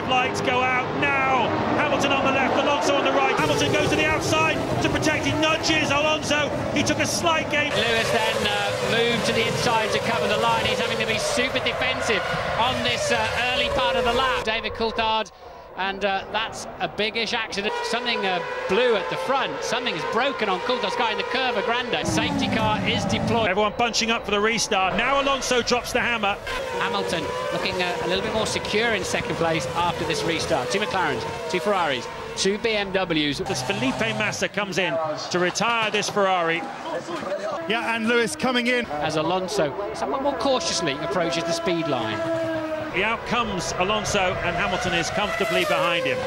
five lights go out now. Hamilton on the left, Alonso on the right. Hamilton goes to the outside to protect. He nudges Alonso. He took a slight gain. Lewis then uh, moved to the inside to cover the line. He's having to be super defensive on this uh, early part of the lap. David Coulthard and uh, that's a biggish accident. Something uh, blew at the front. Something is broken on Coulthard's guy in the Curva Grande. Safety car is deployed. Everyone bunching up for the restart. Now Alonso drops the hammer. Hamilton looking uh, a little bit more secure in second place after this restart. Two McLarens, two Ferraris, two BMWs. As Felipe Massa comes in to retire this Ferrari. Yeah, and Lewis coming in. As Alonso somewhat more cautiously approaches the speed line. The out comes Alonso, and Hamilton is comfortably behind him.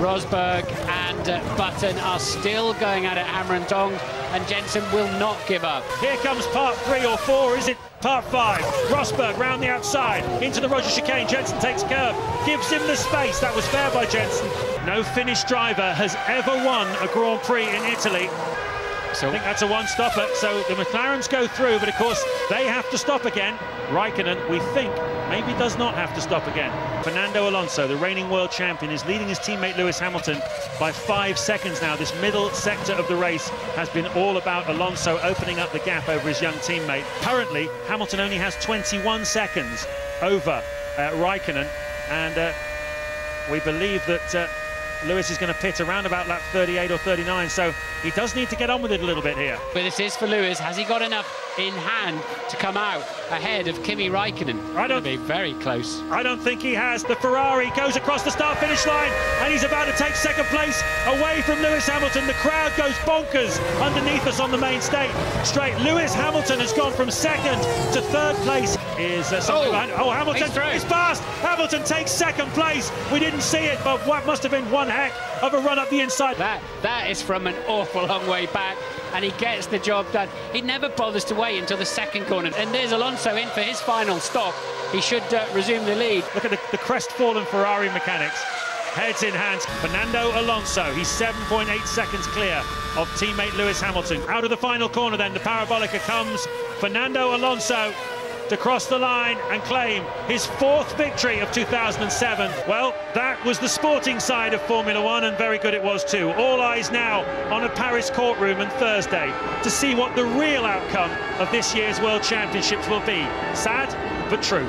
Rosberg and uh, Button are still going at it, hammer and tongs, and Jenson will not give up. Here comes part three or four, is it part five? Rosberg round the outside, into the Roggia chicane, Jenson takes curve, gives him the space, that was fair by Jenson. No Finnish driver has ever won a Grand Prix in Italy. So I think that's a one-stopper. So the McLarens go through, but of course they have to stop again. Raikkonen, we think, maybe does not have to stop again. Fernando Alonso, the reigning world champion, is leading his teammate Lewis Hamilton by five seconds now. This middle sector of the race has been all about Alonso opening up the gap over his young teammate. Currently, Hamilton only has 21 seconds over uh, Raikkonen, and uh, we believe that uh, Lewis is going to pit around about lap 38 or 39, so he does need to get on with it a little bit here. But this is for Lewis. Has he got enough in hand to come out ahead of Kimi Raikkonen? I don't be very close. I don't think he has. The Ferrari goes across the start-finish line, and he's about to take second place away from Lewis Hamilton. The crowd goes bonkers underneath us on the main stage. Straight, Lewis Hamilton has gone from second to third place. Is uh, something oh, behind? Oh, Hamilton is fast. Hamilton takes second place. We didn't see it, but what must have been one heck of a run up the inside. That that is from an awful long way back, and he gets the job done. He never bothers to wait until the second corner. And there's Alonso in for his final stop. He should uh, resume the lead. Look at the, the crestfallen Ferrari mechanics. Heads in hands. Fernando Alonso, he's 7.8 seconds clear of teammate Lewis Hamilton. Out of the final corner then, the Parabolica comes. Fernando Alonso to cross the line and claim his fourth victory of 2007. Well, that was the sporting side of Formula One, and very good it was too. All eyes now on a Paris courtroom on Thursday to see what the real outcome of this year's World Championships will be. Sad, but true.